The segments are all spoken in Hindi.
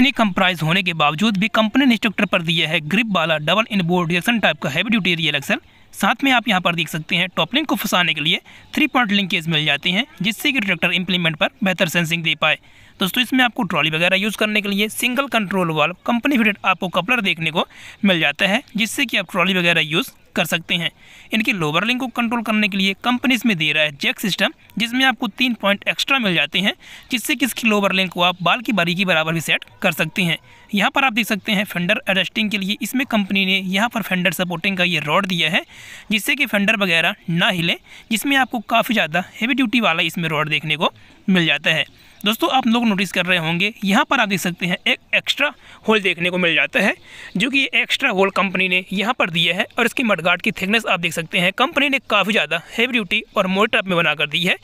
इतनी कम प्राइस होने के बावजूद भी कंपनी ने ट्रैक्टर पर दिया है ग्रिप वाला double inboard reaction type का हैवी ड्यूटी एक्सल साथ में आप यहाँ पर देख सकते हैं टॉपलिंग को फंसाने के लिए थ्री पॉइंट लिंकेज मिल जाते हैं, जिससे कि ट्रैक्टर इंप्लीमेंट पर बेहतर सेंसिंग दे पाए। दोस्तों, इसमें आपको ट्रॉली वगैरह यूज़ करने के लिए single control valve company fitted आपको कपलर देखने को मिल जाता है, जिससे कि आप ट्रॉली वगैरह यूज़ कर सकते हैं। इनकी लोअर लिंक को कंट्रोल करने के लिए कंपनी इसमें दे रहा है जैक सिस्टम जिसमें आपको तीन पॉइंट एक्स्ट्रा मिल जाते हैं, जिससे कि इसकी लोअर लिंक को आप बाल की बारीकी बराबर भी सेट कर सकते हैं। यहाँ पर आप देख सकते हैं फेंडर एडजस्टिंग के लिए इसमें कंपनी ने यहाँ पर फेंडर सपोर्टिंग का ये रॉड दिया है, जिससे कि फेंडर वगैरह ना हिले, जिसमें आपको काफ़ी ज़्यादा हैवी ड्यूटी वाला इसमें रॉड देखने को मिल जाता है। दोस्तों, आप लोग नोटिस कर रहे होंगे, यहाँ पर आप देख सकते हैं, एक एक्स्ट्रा होल देखने को मिल जाता है, जो कि एक्स्ट्रा होल कंपनी ने यहाँ पर दिया है, और इसकी मडगार्ड की थिकनेस आप देख सकते हैं कंपनी ने काफ़ी ज़्यादा हेवी ड्यूटी और मोटर में बनाकर दी है।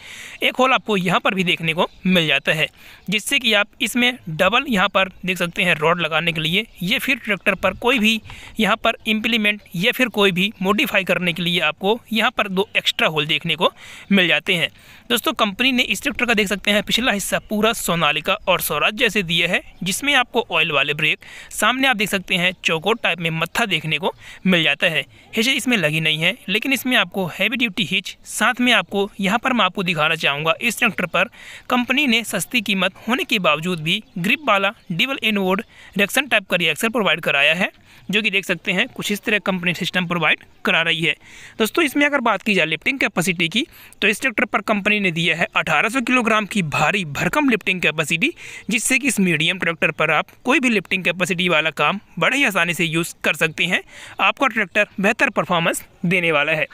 एक होल आपको यहाँ पर भी देखने को मिल जाता है, जिससे कि आप इसमें डबल यहाँ पर देख सकते हैं रॉड लगाने के लिए, या फिर ट्रैक्टर पर कोई भी यहाँ पर इम्प्लीमेंट या फिर कोई भी मोडिफाई करने के लिए आपको यहाँ पर दो एक्स्ट्रा होल देखने को मिल जाते हैं। दोस्तों कंपनी ने इस ट्रैक्टर का देख सकते हैं। पिछला हिस्सा पूरा सोनालिका और स्वराज जैसे दिए है, जिसमें आपको ऑयल वाले ब्रेक सामने आप देख सकते हैं चौकोट टाइप में मत्था देखने को मिल जाता है। हिच इसमें लगी नहीं है, लेकिन इसमें आपको हैवी ड्यूटी हिच साथ में आपको यहाँ पर मैं आपको दिखाना चाहूँगा, इस ट्रैक्टर पर कंपनी ने सस्ती कीमत होने के बावजूद भी ग्रिप वाला डिबल इनवोर्ड रिएक्शन टाइप का रिएक्शन प्रोवाइड कराया है, जो कि देख सकते हैं, कुछ इस तरह कंपनी सिस्टम प्रोवाइड करा रही है। दोस्तों, इसमें अगर बात की जाए लिफ्टिंग कैपेसिटी की तो इस ट्रैक्टर पर कंपनी ने दिया है 1800 किलोग्राम की भारी भरकम लिफ्टिंग कैपेसिटी जिससे कि इस मीडियम ट्रैक्टर पर आप कोई भी लिफ्टिंग कैपेसिटी वाला काम बड़े ही आसानी से यूज़ कर सकते हैं। आपका ट्रैक्टर बेहतर परफॉर्मेंस देने वाला है।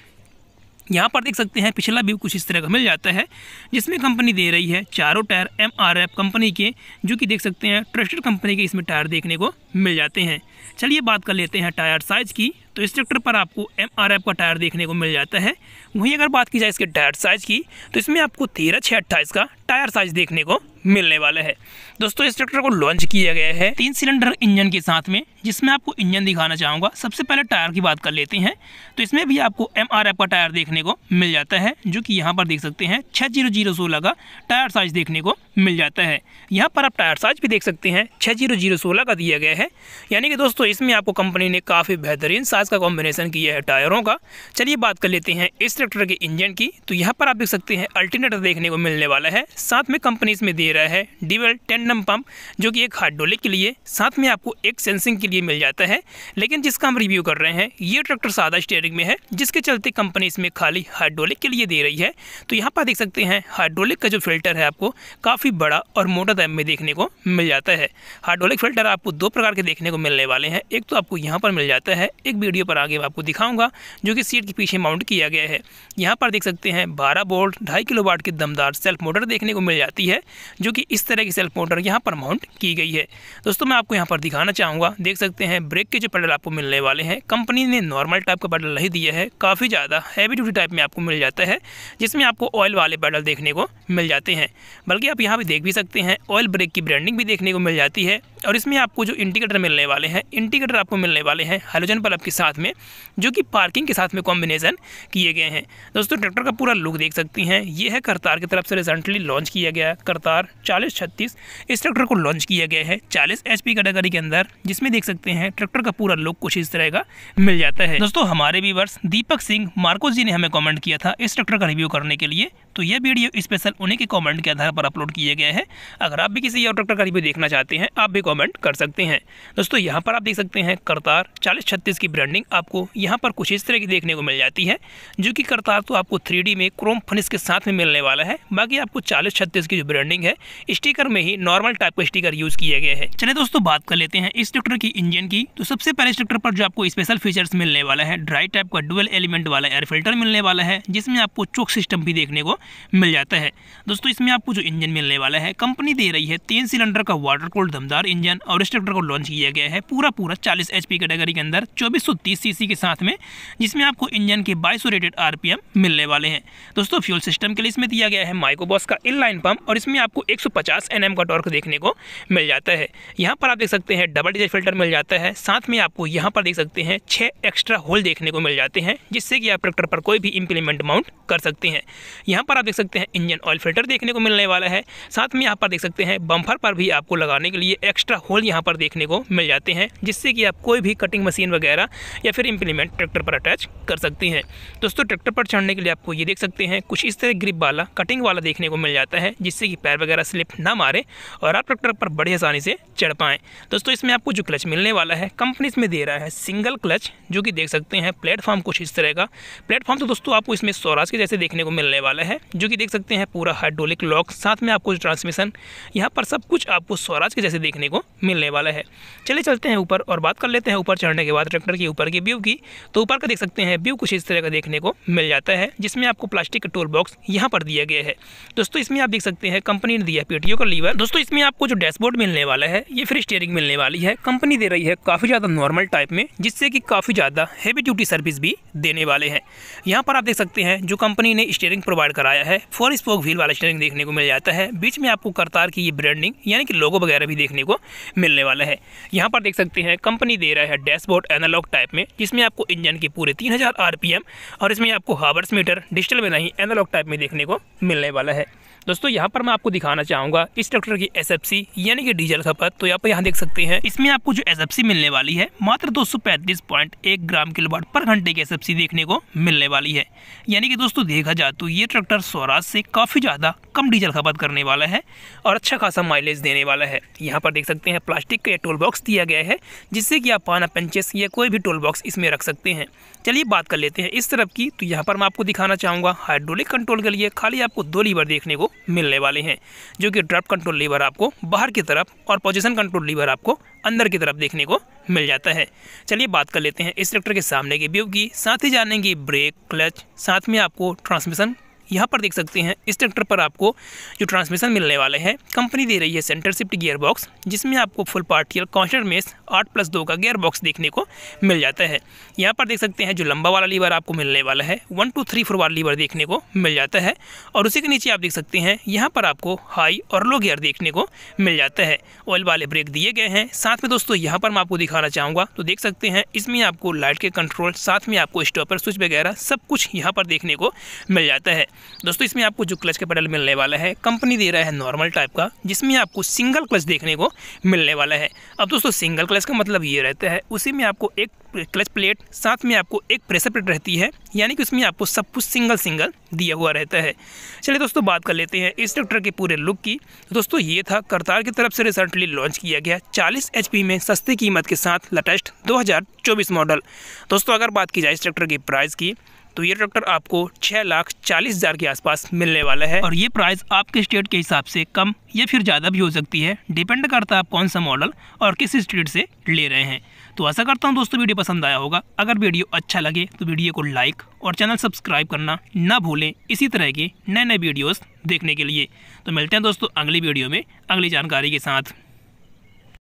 यहाँ पर देख सकते हैं, पिछला व्यू कुछ इस तरह का मिल जाता है, जिसमें कंपनी दे रही है चारों tyre M R F company के, जो कि देख सकते हैं ट्रस्टेड कंपनी के इसमें टायर देखने को मिल जाते हैं। चलिए बात कर लेते हैं टायर साइज़ की तो इस ट्रैक्टर पर आपको एम आर एफ़ का टायर देखने को मिल जाता है। वहीं अगर बात की जाए इसके टायर साइज़ की तो इसमें आपको तेरह छः अट्ठाईस का टायर साइज़ देखने को मिलने वाला है। दोस्तों, इस ट्रैक्टर को लॉन्च किया गया है तीन सिलेंडर इंजन के साथ में, जिसमें आपको इंजन दिखाना चाहूँगा। सबसे पहले टायर की बात कर लेते हैं। तो इसमें भी आपको एमआरएफ का टायर देखने को मिल जाता है, जो कि यहाँ पर देख सकते हैं छः ज़ीरो ज़ीरो सोलह का टायर साइज़ देखने को मिल जाता है। यहाँ पर आप टायर साइज़ भी देख सकते हैं। छः ज़ीरो ज़ीरो सोलह का दिया गया है। यानी कि दोस्तों, इसमें आपको कंपनी ने काफ़ी बेहतरीन साइज़ का कॉम्बिनेशन किया है टायरों का। चलिए बात कर लेते हैं इस ट्रैक्टर के इंजन की। तो यहाँ पर आप देख सकते हैं अल्टरनेटर देखने को मिलने वाला है। साथ में कंपनी इसमें दे रहा है डिवल टेंडम पंप जो कि एक हाइड्रोलिक के लिए। साथ में आपको एक सेंसिंग के लिए मिल जाता है। लेकिन जिसका हम रिव्यू कर रहे हैं, ये ट्रैक्टर सादा स्टेयरिंग में है, जिसके चलते कंपनी इसमें खाली हाइड्रोलिक के लिए दे रही है। तो यहाँ पर देख सकते हैं हाइड्रोलिक का जो फ़िल्टर है आपको, काफ़ी बड़ा और मोटा टाइप में देखने को मिल जाता है। हाइड्रोलिक फ़िल्टर आपको दो प्रकार के देखने को मिलने वाले हैं। एक तो आपको यहाँ पर मिल जाता है। एक वीडियो पर आगे आपको दिखाऊँगा, जो कि सीट के पीछे माउंट किया गया है। यहाँ पर देख सकते हैं, बारह बोल्ट, ढाई किलो वाट की दमदार सेल्फ मोटर देखने को मिल जाती है, जो कि इस तरह की सेल्फ मोटर यहाँ पर माउंट की गई है। दोस्तों, मैं आपको यहाँ पर दिखाना चाहूँगा। देख सकते हैं, ब्रेक के जो पेडल आपको मिलने वाले हैं, कंपनी ने नॉर्मल टाइप का पेडल नहीं दिया है, काफ़ी ज़्यादा हैवी ड्यूटी टाइप में आपको मिल जाता है, जिसमें आपको ऑयल वाले पेडल देखने को मिल जाते हैं। बल्कि आप यहाँ पर देख भी सकते हैं। ऑयल ब्रेक की ब्रांडिंग भी देखने को मिल जाती है। और इसमें आपको जो इंडिकेटर मिलने वाले हैं इंडिकेटर आपको मिलने वाले हैं हाइलोजन बल्ब के साथ में, जो कि पार्किंग के साथ में कॉम्बिनेशन किए गए हैं। दोस्तों ट्रैक्टर का पूरा लुक देख सकती हैं। ये है करतार की तरफ़ से रिसेंटली लॉन्च किया गया करतार चालीस छत्तीस इस ट्रैक्टर को लॉन्च किया गया है चालीस एच कैटेगरी के अंदर, जिसमें देख सकते हैं ट्रैक्टर का पूरा लुक कुछ इस तरह का मिल जाता है। दोस्तों, हमारे व्यूवर्स दीपक सिंह मार्कोस जी ने हमें कॉमेंट किया था इस ट्रैक्टर का रिव्यू करने के लिए। तो यह वीडियो स्पेशल उन्हीं के कमेंट के आधार पर अपलोड किया गया है। अगर आप भी किसी और ट्रैक्टर का रिव्यू देखना चाहते हैं, आप भी कमेंट कर सकते हैं। दोस्तों, यहाँ पर आप देख सकते हैं करतार चालीस छत्तीस की ब्रांडिंग आपको यहाँ पर कुछ इस तरह की देखने को मिल जाती है, जो कि करतार तो आपको थ्री में क्रोम फनिस के साथ में मिलने वाला है। बाकी आपको चालीस छत्तीस की जो ब्रांडिंग है स्टीकर में ही नॉर्मल टाइप का स्टीकर यूज़ किया गया है। चलिए दोस्तों, बात कर लेते हैं इस ट्रैक्टर की इंजन की। तो सबसे पहले इस ट्रैक्टर पर जो आपको स्पेशल फीचर्स मिलने वाला है ड्राई टाइप का डुअल एलिमेंट वाला एयर फ़िल्टर मिलने वाला है, जिसमें आपको चोक सिस्टम भी देखने को मिल जाता है। दोस्तों, इसमें आपको जो इंजन मिलने वाला है, कंपनी दे रही है तीन सिलेंडर का वाटर कोल्ड दमदार इंजन और इस ट्रैक्टर को लॉन्च किया गया है पूरा पूरा चालीस एच कैटेगरी के अंदर, चौबीस सीसी के साथ में, जिसमें आपको इंजन के बाईस रेटेड आरपीएम मिलने वाले हैं। दोस्तों, फ्यूल सिस्टम के लिए इसमें दिया गया है माइकोबॉस का इन लाइन पंप और इसमें आपको 150 एनएम का टॉर्क देखने को मिल जाता है। यहाँ पर आप देख सकते हैं, डबल डिजेट फ़िल्टर मिल जाता है। साथ में आपको यहाँ पर देख सकते हैं छः एक्स्ट्रा होल देखने को मिल जाते हैं, जिससे कि आप ट्रैक्टर पर कोई भी इंप्लीमेंट माउंट कर सकते हैं। यहाँ पर आप देख सकते हैं इंजन ऑयल फ़िल्टर देखने को मिलने वाला है। साथ में यहाँ पर देख सकते हैं बम्फर पर भी आपको लगाने के लिए एक्स्ट्रा होल यहाँ पर देखने को मिल जाते हैं, जिससे कि आप कोई भी कटिंग मशीन वगैरह या फिर इम्प्लीमेंट ट्रैक्टर पर अटैच कर सकते हैं। दोस्तों, ट्रैक्टर पर चढ़ने के लिए आपको ये देख सकते हैं, कुछ इस तरह ग्रिप वाला कटिंग वाला देखने को मिल जाता है, जिससे कि पैर वगैरह स्लिप ना मारे और आप ट्रैक्टर पर बड़ी आसानी से चढ़ पाएँ। दोस्तों, इसमें आपको जो क्लच मिलने वाला है कंपनी इसमें दे रहा है सिंगल क्लच जो कि देख सकते हैं प्लेटफॉर्म कुछ इस तरह का। प्लेटफॉर्म तो दोस्तों आपको इसमें स्वराज के जैसे देखने को मिलने वाला है। जो कि देख सकते हैं पूरा हाइड्रोलिक लॉक साथ में आपको ट्रांसमिशन यहाँ पर सब कुछ आपको स्वराज के जैसे देखने को मिलने वाला है। चले चलते हैं ऊपर और बात कर लेते हैं ऊपर चढ़ने के बाद ट्रैक्टर के ऊपर की व्यू की। तो ऊपर का देख सकते हैं व्यू कुछ इस तरह का देखने को मिल जाता है, जिसमें आपको प्लास्टिक का टूल बॉक्स यहाँ पर दिया गया है। दोस्तों, इसमें आप देख सकते हैं कंपनी ने दिया पीटीओ का लीवर दोस्तों, इसमें आपको जो डैशबोर्ड मिलने वाला है, ये फिर स्टेयरिंग मिलने वाली है। कंपनी दे रही है काफ़ी ज़्यादा नॉर्मल टाइप में, जिससे कि काफ़ी ज़्यादा हैवी ड्यूटी सर्विस भी देने वाले हैं। यहाँ पर आप देख सकते हैं जो कंपनी ने स्टेयरिंग प्रोवाइड कराया है। फोर स्पोक व्हील वाला स्टेयरिंग देखने को मिल जाता है। बीच में आपको करतार की ये ब्रांडिंग यानी कि लोगो वगैरह भी देखने को मिलने वाला है। यहाँ पर देख सकते हैं कंपनी दे रहा है डैशबोर्ड एनालॉग टाइप में, जिसमें आपको इंजन के पूरे तीन हज़ार और इसमें आपको हावर्स मीटर डिजिटल में नहीं एनालॉग टाइप में देखने को मिलने वाला है। दोस्तों, यहाँ पर मैं आपको दिखाना चाहूँगा इस ट्रैक्टर की एसएफसी यानी कि डीजल खपत तो यहाँ पर यहाँ देख सकते हैं। इसमें आपको जो एसएफसी मिलने वाली है, मात्र दो ग्राम किलोवाट पर घंटे की एसएफसी देखने को मिलने वाली है। यानी कि दोस्तों, देखा जाए तो ये ट्रैक्टर स्वराज से काफ़ी ज़्यादा कम डीजल खपत करने वाला है और अच्छा खासा माइलेज देने वाला है। यहाँ पर देख सकते हैं, प्लास्टिक का टोल बॉक्स दिया गया है, जिससे कि आप पाना, पंचेस या कोई भी टोल बॉक्स इसमें रख सकते हैं। चलिए बात कर लेते हैं इस तरफ़ की तो यहाँ पर मैं आपको दिखाना चाहूँगा हाइड्रोलिक कंट्रोल के लिए खाली आपको दो लीवर देखने को मिलने वाले हैं, जो कि ड्रॉप कंट्रोल लीवर आपको बाहर की तरफ़ और पोजिशन कंट्रोल लीवर आपको अंदर की तरफ़ देखने को मिल जाता है। चलिए बात कर लेते हैं इस ट्रैक्टर के सामने के व्यू की। साथ ही जानेंगे ब्रेक क्लच साथ में आपको ट्रांसमिशन यहाँ पर देख सकते हैं, इस ट्रैक्टर पर आपको जो ट्रांसमिशन मिलने वाले हैं, कंपनी दे रही है सेंटर शिफ्ट गियर बॉक्स जिसमें आपको फुल पार्टियल कॉन्स्टेंट मेस, आठ प्लस दो का गियर बॉक्स देखने को मिल जाता है। यहाँ पर देख सकते हैं जो लंबा वाला लीवर आपको मिलने वाला है, वन, टू, थ्री, फोर वाला लीवर देखने को मिल जाता है, और उसी के नीचे आप देख सकते हैं, यहाँ पर आपको हाई और लो गियर देखने को मिल जाता है। ऑयल वाले ब्रेक दिए गए हैं। साथ में दोस्तों, यहाँ पर मैं आपको दिखाना चाहूँगा तो देख सकते हैं, इसमें आपको लाइट के कंट्रोल, साथ में आपको स्टॉपर, स्विच वगैरह सब कुछ यहाँ पर देखने को मिल जाता है। दोस्तों, इसमें आपको जो क्लच का पेडल मिलने वाला है कंपनी दे रहा है नॉर्मल टाइप का, जिसमें आपको सिंगल क्लच देखने को मिलने वाला है। अब दोस्तों सिंगल क्लच का मतलब ये रहता है, उसी में आपको एक क्लच प्लेट साथ में आपको एक प्रेशर प्लेट रहती है, यानी कि उसमें आपको सब कुछ सिंगल सिंगल दिया हुआ रहता है। चलिए दोस्तों, बात कर लेते हैं इस ट्रैक्टर के पूरे लुक की। दोस्तों, ये था करतार की तरफ़ से रिसेंटली लॉन्च किया गया 40 एच में सस्ती कीमत के साथ लेटेस्ट 2024 मॉडल दोस्तों, अगर बात की जाए इस ट्रैक्टर की प्राइस की तो ये ट्रैक्टर आपको छः लाख चालीस हज़ार के आसपास मिलने वाला है। और ये प्राइस आपके स्टेट के हिसाब से कम या फिर ज़्यादा भी हो सकती है। डिपेंड करता है आप कौन सा मॉडल और किस स्टेट से ले रहे हैं। तो ऐसा करता हूँ दोस्तों वीडियो पसंद आया होगा। अगर वीडियो अच्छा लगे तो वीडियो को लाइक और चैनल सब्सक्राइब करना ना भूलें। इसी तरह के नए नए वीडियोस देखने के लिए। तो मिलते हैं दोस्तों अगली वीडियो में। अगली जानकारी के साथ।